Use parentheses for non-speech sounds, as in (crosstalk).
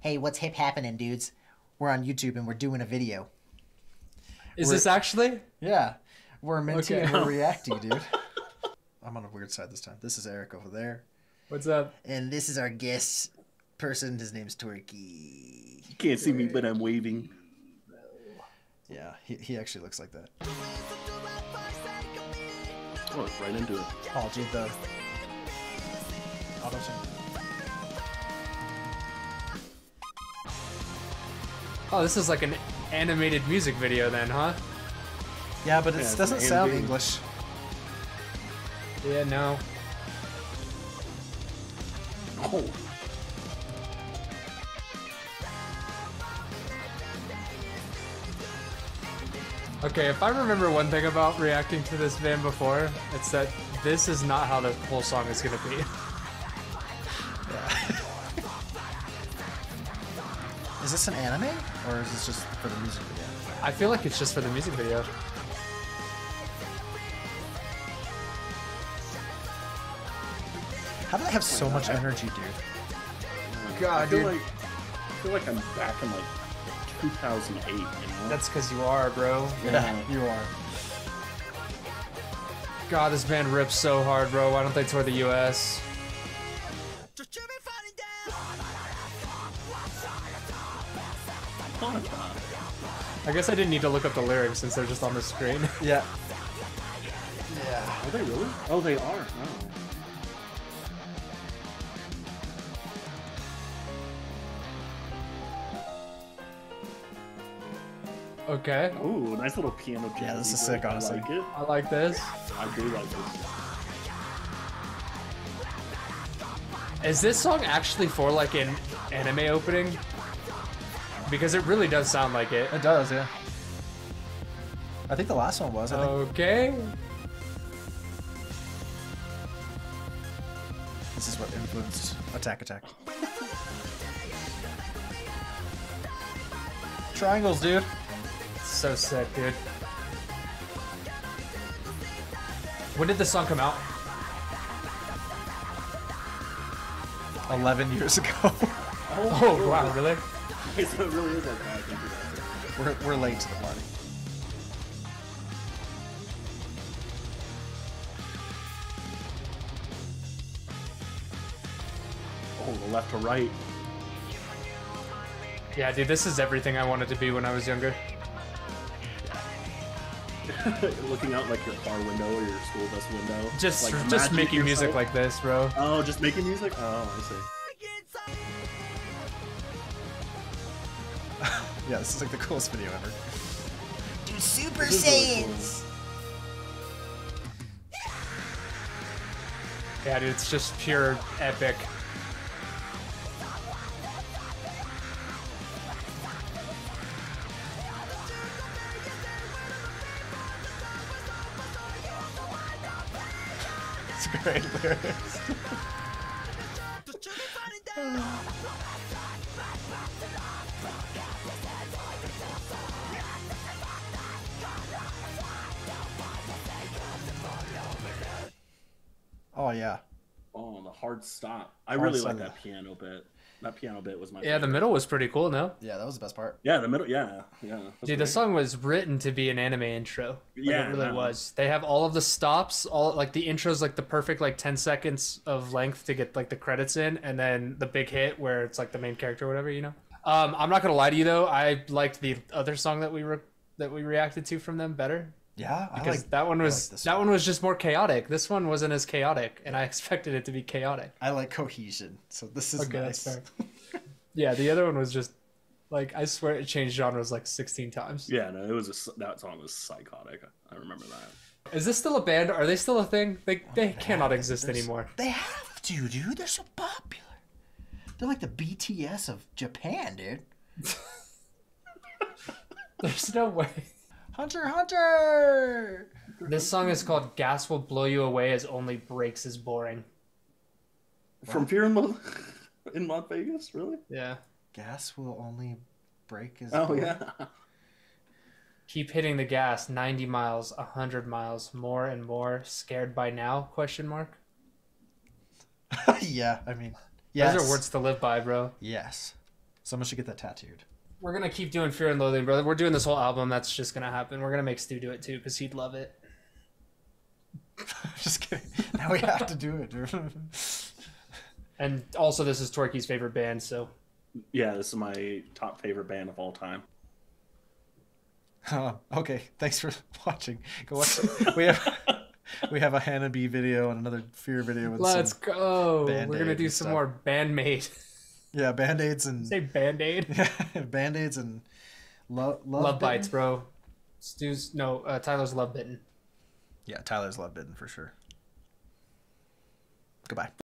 Hey, what's hip happening, dudes? We're on YouTube and we're doing a video. Is We're- this actually? Yeah, we're minty Okay. and we're reacting, dude. (laughs) I'm on a weird side this time. This is Eric over there, What's up? and this is our guest person. His name's Turkey. You can't see me, but I'm waving. Yeah, he, he actually looks like that. Oh, right into it. Oh, dude, the auto tune. Oh, this is like an animated music video then, huh? Yeah, but it Yeah, doesn't an sound. English. Yeah, no. Oh, Okay, if I remember one thing about reacting to this band before, it's that this is not how the whole song is gonna be. (laughs) Is this an anime or is this just for the music video? I feel like it's just for the music video. How do they have so much energy, dude? God, I feel dude. like I feel like I'm back in like 2008. You know? That's because you are, bro. Yeah. you are. God, this band rips so hard, bro. Why don't they tour the U.S.? I guess I didn't need to look up the lyrics since they're just on the screen. Yeah. (laughs) Yeah. Are they really? Oh, they are. Oh. Okay, Ooh, nice little piano jam. Yeah, this is sick, honestly. I like it. I like this. I do like this. Is this song actually for like an anime opening? Because it really does sound like it. It does, yeah. I think the last one was. I think Okay. this is what influenced Attack Attack. (laughs) Triangles, dude. So sick, dude. When did this song come out? 11 years ago. (laughs) Oh, wow, really? (laughs) so it really is that. I think it is. we're, we're late to the party. Oh, the left to right. Yeah, dude, this is everything I wanted to be when I was younger. (laughs) Looking out like your car window or your school bus window. Just like, just imagine making music like this, bro. Oh, just making music? Oh, I see. (laughs) Yeah, this is like the coolest video ever. Do Super This is really cool. Saiyans! Yeah, dude, it's just pure epic. Great lyrics. Oh yeah. Oh, the hard stop. I Hard really like that piano bit. That piano bit was my Yeah, the middle was pretty cool, no? Yeah, that was the best part. Yeah, the middle. Yeah, yeah. that's Dude, the song was written to be an anime intro. Like, Yeah, it really no. was. They have all of the stops, all like the intro's like the perfect like ten seconds of length to get like the credits in, and then the big hit where it's like the main character or whatever, you know. Um, I'm not gonna lie to you though, I liked the other song that we re- that we reacted to from them better Yeah, I because like that one was like this that one was just more chaotic. This one wasn't as chaotic, and I (laughs) expected it to be chaotic. I like cohesion. So this is Okay, nice. that's fair. (laughs) yeah, the other one was just like I swear it changed genres like 16 times. Yeah, no, it was a, s- that song was psychotic. I remember that. Is this still a band? Are they still a thing? They they cannot exist anymore. They have to, dude. They're so popular. They're like the BTS of Japan, dude. (laughs) There's no way. Hunter, Hunter. This song is called "Gas Will Blow You Away" as only breaks is boring. From Fear in, Mo- (laughs) in Las Vegas, really? Yeah. Gas will only break his. Oh yeah. Keep hitting the gas 90 miles, 100 miles, more and more. Scared by now? Question mark. (laughs) yeah, I mean, yes. Those are words to live by, bro. Yes. Someone should get that tattooed. We're gonna keep doing Fear and Loathing, brother. We're doing this whole album. That's just gonna happen. We're gonna make Stu do it too, because he'd love it. (laughs) Just kidding. Now we have to do it. (laughs) And also, this is Torquay's favorite band, so Yeah, this is my top favorite band of all time. Oh, okay, thanks for (laughs) watching. Go watch. we have we have a Hanabie video and another Fear video with let's some go. We're gonna do some stuff. more Band-Maid. Yeah band aids and Say Band Aid. (laughs) Yeah, band aids and love love, Love Bitten? bites, bro. Stu's no. Uh, Tyler's love bitten. Yeah, Tyler's love bitten for sure. Goodbye.